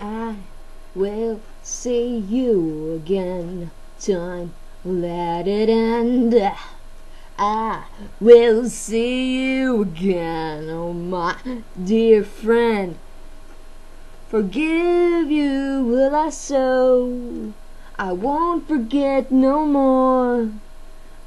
I will see you again. Time, let it end. I will see you again, oh my dear friend. Forgive you will I so, I won't forget no more.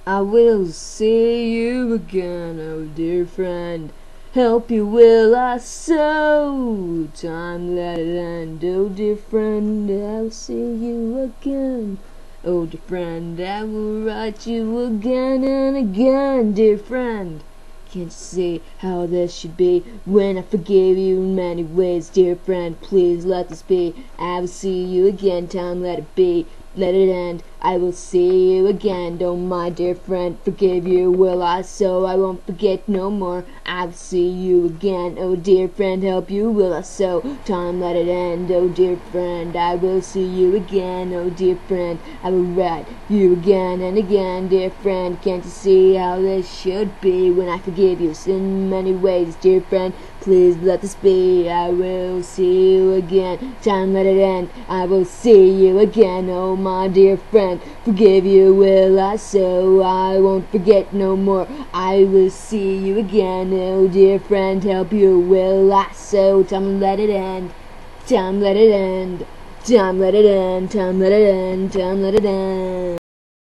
I will see you again, oh dear friend. Help you will I so. Time let it end, oh dear friend. I'll see you again. Oh dear friend, I will write you again and again, dear friend. Can't you see how this should be when I forgave you in many ways, dear friend? Please let this be. I will see you again, time let it be. Let it end. I will see you again. Don't my dear friend. Forgive you will I so I won't forget no more. I will see you again. Oh dear friend, help you will I so. Time let it end. Oh dear friend, I will see you again. Oh dear friend, I will write you again and again, dear friend. Can't you see how this should be when I forgive you in many ways, dear friend? Please let this be. I will see you again. Time let it end. I will see you again. Oh my dear friend, forgive you will I so I won't forget no more. I will see you again. Oh dear friend, help you will I so. Time let it end. Time let it end. Time let it end. Time let it end. Time let it end.